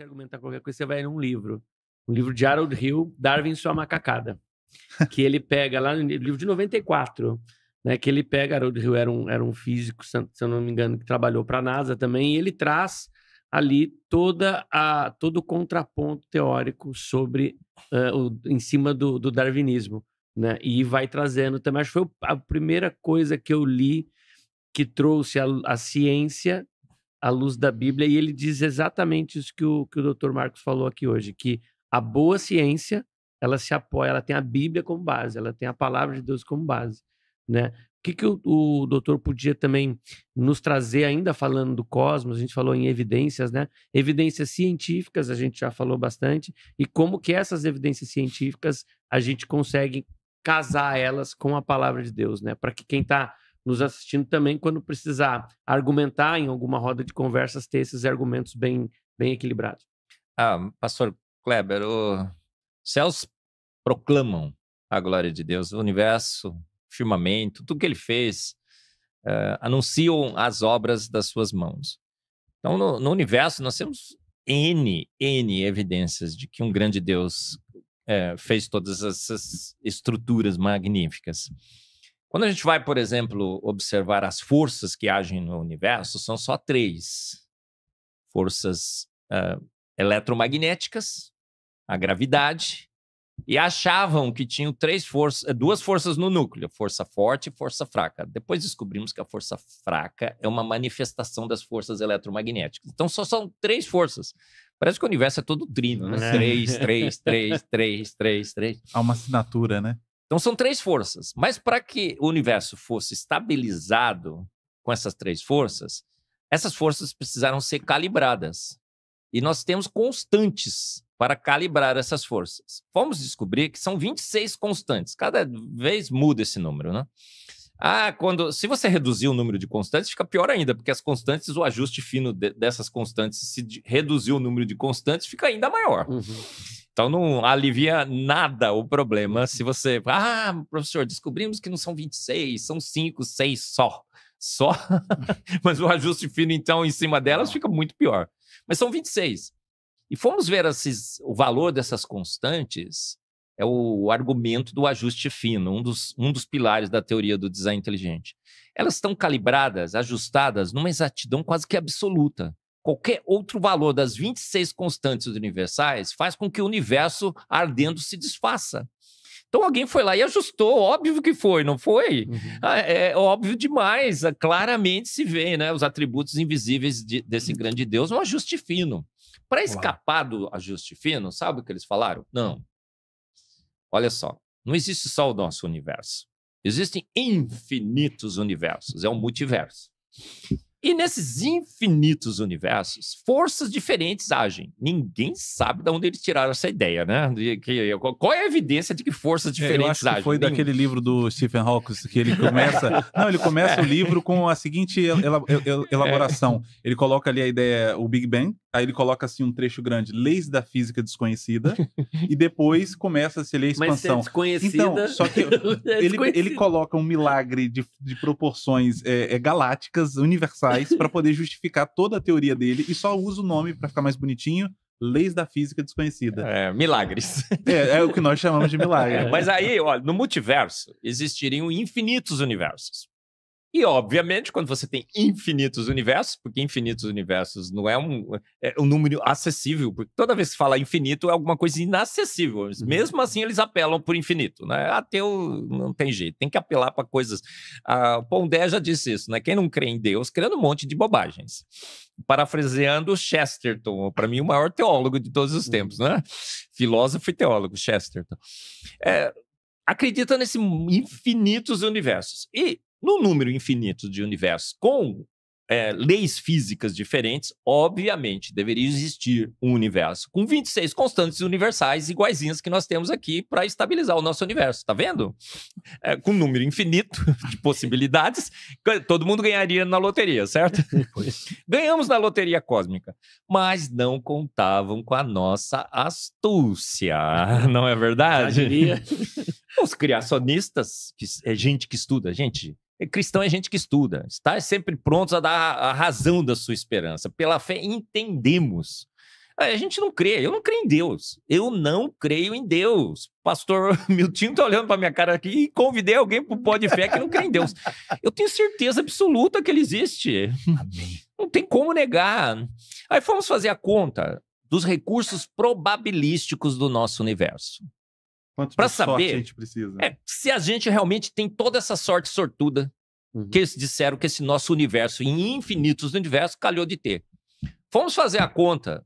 você argumentar qualquer coisa, você vai num livro. Um livro de Harold Hill, Darwin sua macacada. que ele pega lá no livro de 94, né? Que ele pega, Harold Hill era um, era um físico, se eu não me engano, que trabalhou para a NASA também, e ele traz ali toda a, todo o contraponto teórico sobre uh, o, em cima do, do darwinismo. Né? E vai trazendo também. Acho que foi a primeira coisa que eu li que trouxe a, a ciência à luz da Bíblia, e ele diz exatamente isso que o, que o Dr. Marcos falou aqui hoje, que a boa ciência ela se apoia, ela tem a Bíblia como base, ela tem a palavra de Deus como base, né? O que, que o, o doutor podia também nos trazer, ainda falando do cosmos, a gente falou em evidências, né? Evidências científicas, a gente já falou bastante, e como que essas evidências científicas a gente consegue casar elas com a palavra de Deus, né? Para que quem está nos assistindo também, quando precisar argumentar em alguma roda de conversas, ter esses argumentos bem, bem equilibrados. Ah, pastor Kleber, os céus proclamam a glória de Deus, o universo, firmamento, tudo que ele fez, uh, anunciam as obras das suas mãos. Então, no, no, universo, nós temos N, N evidências de que um grande Deus uh, fez todas essas estruturas magníficas. Quando a gente vai, por exemplo, observar as forças que agem no universo, são só três: forças uh, eletromagnéticas, a gravidade, e achavam que tinham três forças, eh, duas forças no núcleo, força forte e força fraca. Depois descobrimos que a força fraca é uma manifestação das forças eletromagnéticas. Então só são três forças. Parece que o universo é todo trino, né? É. Três, três, três, três, três, três. Há uma assinatura, né? Então são três forças. Mas para que o universo fosse estabilizado com essas três forças, essas forças precisaram ser calibradas. E nós temos constantes para calibrar essas forças. Vamos descobrir que são 26 constantes. Cada vez muda esse número, né? Ah, quando se você reduzir o número de constantes, fica pior ainda, porque as constantes, o ajuste fino de, dessas constantes, se reduzir o número de constantes, fica ainda maior. Uhum. Então não alivia nada o problema se você. Ah, professor, descobrimos que não são 26, são 5, 6 só. Só. Mas o ajuste fino, então, em cima delas fica muito pior. Mas são 26. E fomos ver esses, o valor dessas constantes, é o argumento do ajuste fino, um dos, um dos pilares da teoria do design inteligente. Elas estão calibradas, ajustadas numa exatidão quase que absoluta qualquer outro valor das 26 constantes universais faz com que o universo ardendo se desfaça. Então alguém foi lá e ajustou, óbvio que foi, não foi? Uhum. Ah, é óbvio demais, ah, claramente se vê, né? Os atributos invisíveis de, desse grande Deus, um ajuste fino. Para escapar do ajuste fino, sabe o que eles falaram? Não. Olha só, não existe só o nosso universo. Existem infinitos universos, é um multiverso. E nesses infinitos universos, forças diferentes agem. Ninguém sabe de onde eles tiraram essa ideia, né? De que, qual é a evidência de que forças diferentes é, eu acho agem? Que foi Nenhum. daquele livro do Stephen Hawking que ele começa. não, ele começa é. o livro com a seguinte elaboração. É. Ele coloca ali a ideia, o Big Bang, Aí ele coloca assim um trecho grande, leis da física desconhecida, e depois começa a se ler a expansão. Mas se é desconhecida... Então, só que é ele, ele coloca um milagre de, de proporções é, é, galácticas, universais, para poder justificar toda a teoria dele, e só usa o nome para ficar mais bonitinho, leis da física desconhecida. É, milagres. É, é o que nós chamamos de milagre. É, mas aí, olha, no multiverso existiriam infinitos universos. E, obviamente, quando você tem infinitos universos, porque infinitos universos não é um, é um número acessível, porque toda vez que fala infinito é alguma coisa inacessível. Uhum. Mesmo assim, eles apelam por infinito. Né? Ateu não tem jeito, tem que apelar para coisas. A Pondé já disse isso, né? Quem não crê em Deus, crê num monte de bobagens. Parafraseando Chesterton, para mim, o maior teólogo de todos os uhum. tempos, né? Filósofo e teólogo, Chesterton. É, acredita nesses infinitos universos. E no número infinito de universos com é, leis físicas diferentes, obviamente deveria existir um universo com 26 constantes universais iguaizinhas que nós temos aqui para estabilizar o nosso universo, tá vendo? É, com um número infinito de possibilidades, todo mundo ganharia na loteria, certo? Ganhamos na loteria cósmica, mas não contavam com a nossa astúcia, não é verdade? Os criacionistas, que é gente que estuda, gente, cristão é gente que estuda, está sempre prontos a dar a razão da sua esperança. Pela fé, entendemos A gente não crê, eu não creio em Deus. Eu não creio em Deus. Pastor Miltinho tá olhando para minha cara aqui e convidei alguém pro pó de fé que não crê em Deus. Eu tenho certeza absoluta que ele existe. Amém. Não tem como negar. Aí fomos fazer a conta dos recursos probabilísticos do nosso universo. Quanto Pra de sorte saber- a gente precisa? É, se a gente realmente tem toda essa sorte sortuda Uhum. que eles disseram que esse nosso universo, em infinitos universos, calhou de ter. Fomos fazer a conta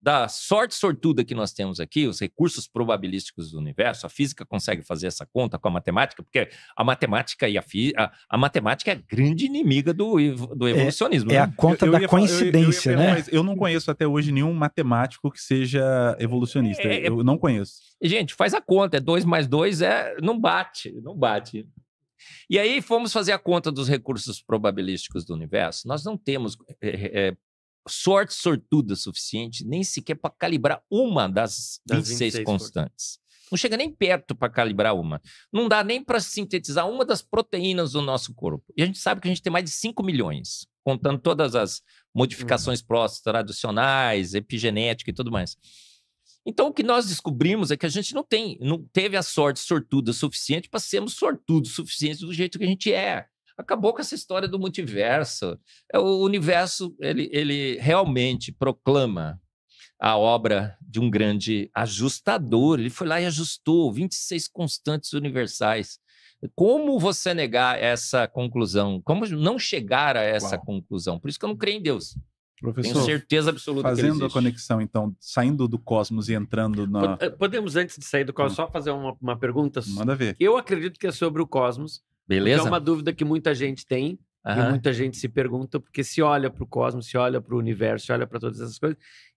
da sorte sortuda que nós temos aqui, os recursos probabilísticos do universo. A física consegue fazer essa conta com a matemática, porque a matemática e a, a, a matemática é a grande inimiga do, do evolucionismo. É né? a conta Eu- eu da ia eu- eu coincidência, perguntar, né? mas eu não conheço até hoje nenhum matemático que seja evolucionista. É, é- Eu não conheço. Gente, faz a conta, é 2 mais 2 é. Não bate, não bate. E aí fomos fazer a conta dos recursos probabilísticos do universo. Nós não temos é, é, sorte sortuda suficiente nem sequer para calibrar uma das Das 26, 26 constantes. Não chega nem perto para calibrar uma. Não dá nem para sintetizar uma das proteínas do nosso corpo. E a gente sabe que a gente tem mais de 5 milhões, contando todas as modificações pós-tradicionais, epigenética e tudo mais. Então, o que nós descobrimos é que a gente não tem, não teve a sorte sortuda suficiente para sermos sortudos suficientes do jeito que a gente é. Acabou com essa história do multiverso. É, O universo, ele, ele realmente proclama a obra de um grande ajustador. Ele foi lá e ajustou 26 constantes universais. Como você negar essa conclusão? Como não chegar a essa Uau. conclusão? Por isso que eu não creio em Deus. Tenho Professor, certeza absoluta fazendo a conexão, então, saindo do cosmos e entrando na. Eh, Podemos, antes de sair do cosmos, só fazer uma, uma pergunta? Manda ver. Eu acredito que é sobre o cosmos. Porque Beleza? É uma dúvida que muita gente tem. E Aham. muita gente se pergunta, porque se olha para o cosmos, se olha para o universo, se olha para todas essas coisas.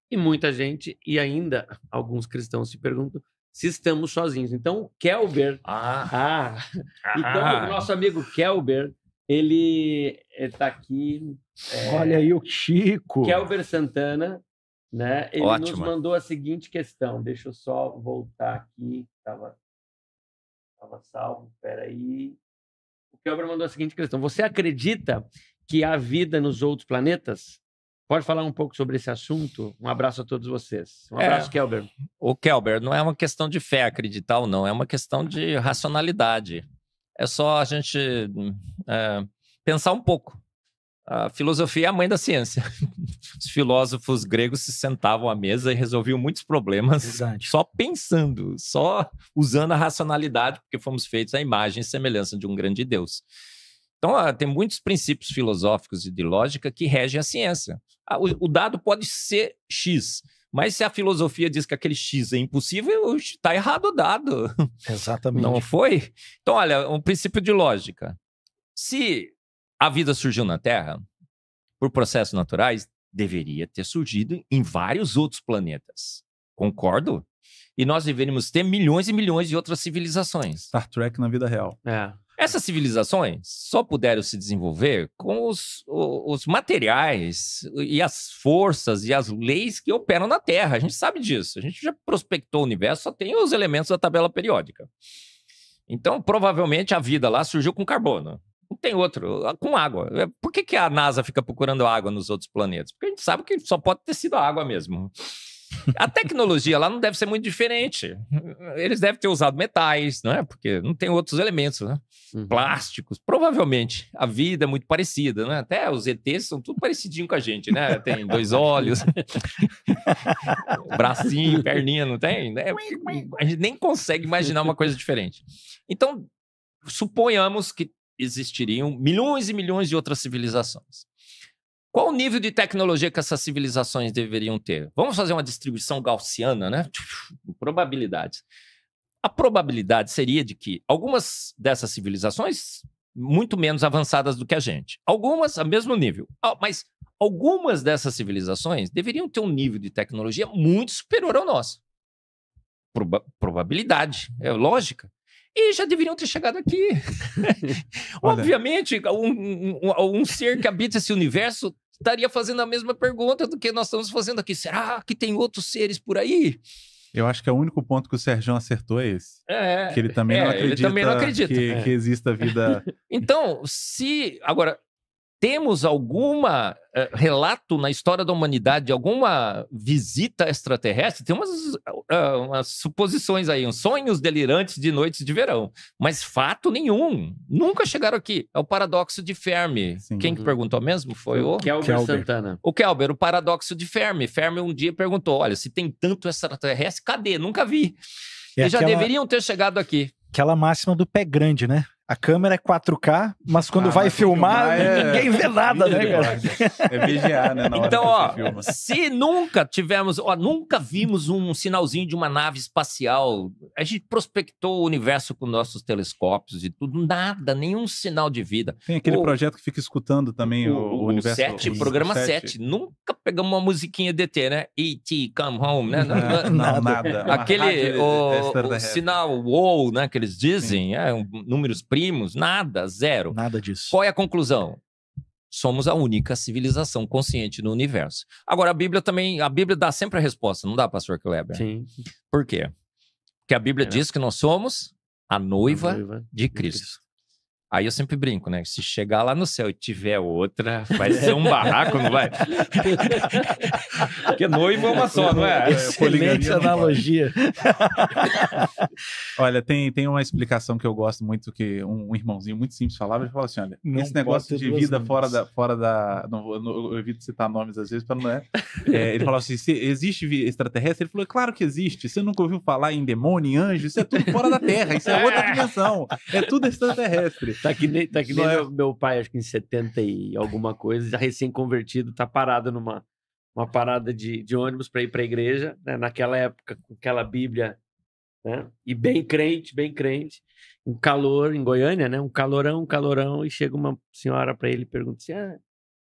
E muita gente, e ainda alguns cristãos se perguntam se estamos sozinhos. Então, Kelber. Ah, Ah, então ah. o nosso amigo Kelber, ele está aqui. é, Olha aí o Chico. Kelber Santana, né? Ele nos Ótimo. mandou a seguinte questão. Deixa eu só voltar aqui. Estava tava salvo. Peraí. Kelber mandou a seguinte questão. Você acredita que há vida nos outros planetas? Pode falar um pouco sobre esse assunto? Um abraço a todos vocês. Um É. abraço, Kelber. O Kelber, não é uma questão de fé acreditar ou não, é uma questão de racionalidade. É só a gente é, pensar um pouco. A filosofia é a mãe da ciência. Os filósofos gregos se sentavam à mesa e resolviam muitos problemas Verdade. só pensando, só usando a racionalidade, porque fomos feitos à imagem e semelhança de um grande Deus. Então, ah, tem muitos princípios filosóficos e de lógica que regem a ciência. Ah, O, o dado pode ser X, mas se a filosofia diz que aquele X é impossível, está errado o dado. Exatamente. Não foi? Então, olha, um princípio de lógica. Se a vida surgiu na Terra por processos naturais, deveria ter surgido em vários outros planetas. Concordo? E nós deveríamos ter milhões e milhões de outras civilizações. Star Trek na vida real. É. Essas civilizações só puderam se desenvolver com os, os materiais e as forças e as leis que operam na Terra. A gente sabe disso. A gente já prospectou o universo, só tem os elementos da tabela periódica. Então, provavelmente, a vida lá surgiu com carbono. Tem outro, com água. É, Por que, que a NASA fica procurando água nos outros planetas? Porque a gente sabe que só pode ter sido água mesmo. A tecnologia lá não deve ser muito diferente. Eles devem ter usado metais, não é? Porque não tem outros elementos, né? Uhum. plásticos. Provavelmente a vida é muito parecida, né? Até os ETs são tudo parecidinho com a gente, né? Tem dois olhos, bracinho, perninha, não tem? né? A gente nem consegue imaginar uma coisa diferente. Então, suponhamos que existiriam milhões e milhões de outras civilizações. Qual o nível de tecnologia que essas civilizações deveriam ter? Vamos fazer uma distribuição gaussiana, né? Probabilidades. A probabilidade seria de que algumas dessas civilizações muito menos avançadas do que a gente, algumas a mesmo nível, Ah, mas algumas dessas civilizações deveriam ter um nível de tecnologia muito superior ao nosso. Proba- probabilidade, é lógica. E já deveriam ter chegado aqui. Obviamente, um, um- um ser que habita esse universo estaria fazendo a mesma pergunta do que nós estamos fazendo aqui. Será que tem outros seres por aí? Eu acho que é o único ponto que o Sérgio acertou é esse. É, Que ele também não é, acredita, ele também não acredita. Que, É. que exista vida. Então, se. Agora, temos alguma eh, relato na história da humanidade de alguma visita extraterrestre? Tem umas, ah, umas suposições aí, uns sonhos delirantes de noites de verão, mas fato nenhum. Nunca chegaram aqui. É o paradoxo de Fermi. Sim. Quem que perguntou mesmo? Foi o Kelber, Kelber. Santana. o Kelber, o paradoxo de Fermi. Fermi um dia perguntou: olha, se tem tanto extraterrestre, cadê? Nunca vi. É Eles já aquela, deveriam ter chegado aqui. aquela máxima do pé grande, né? A câmera é 4K, mas quando Ah, vai mas filmar, filmar é- ninguém vê nada, né, cara? É VGA, né? Então, ó, se nunca tivemos, ó, nunca vimos um sinalzinho de uma nave espacial, a gente prospectou o universo com nossos telescópios e tudo, nada, nenhum sinal de vida. Tem aquele o- projeto que fica escutando também o, o, universo. 7, o- programa o 7. Nunca pegamos uma musiquinha DT, né? E.T. Come Home, né? Não- Não, Nada. Aquele o, o sinal WOW, né, que eles dizem, é, um- números primos, nada, zero. Nada disso. Qual é a conclusão? Somos a única civilização consciente no universo. Agora, a Bíblia também, a Bíblia dá sempre a resposta, não dá, pastor Kleber? Sim. Por quê? Porque a Bíblia É. diz que nós somos a noiva Noiva de Cristo. Aí eu sempre brinco, né? Se chegar lá no céu e tiver outra, vai ser um barraco, não vai? Porque noivo é uma só, não é? Excelente analogia. Olha, tem, tem uma explicação que eu gosto muito, que um, um irmãozinho muito simples falava, ele falava assim, olha, Não esse negócio de vida mãos. fora da... Fora da não, vou- não- eu evito citar nomes às vezes, para não é, é, Ele falava assim, se existe extraterrestre? Ele falou, claro que existe. Você nunca ouviu falar em demônio, em anjo? Isso é tudo fora da Terra, isso é outra dimensão. É tudo extraterrestre. Tá que nem, tá que nem Não é- meu, meu pai, acho que em 70 e alguma coisa, já recém-convertido, tá parado numa uma parada de, de ônibus para ir para a igreja, né? naquela época, com aquela Bíblia, né? E bem crente, bem crente. Um calor em Goiânia, né? Um calorão, um calorão, e chega uma senhora para ele e pergunta assim: ah,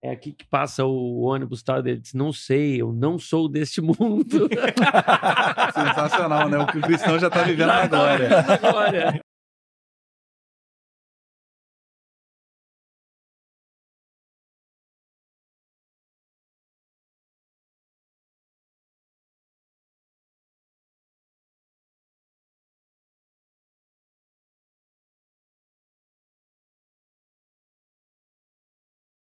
é aqui que passa o ônibus tal. Ele diz: Não sei, eu não sou deste mundo. Sensacional, né? O que o cristão já tá vivendo na glória. Agora.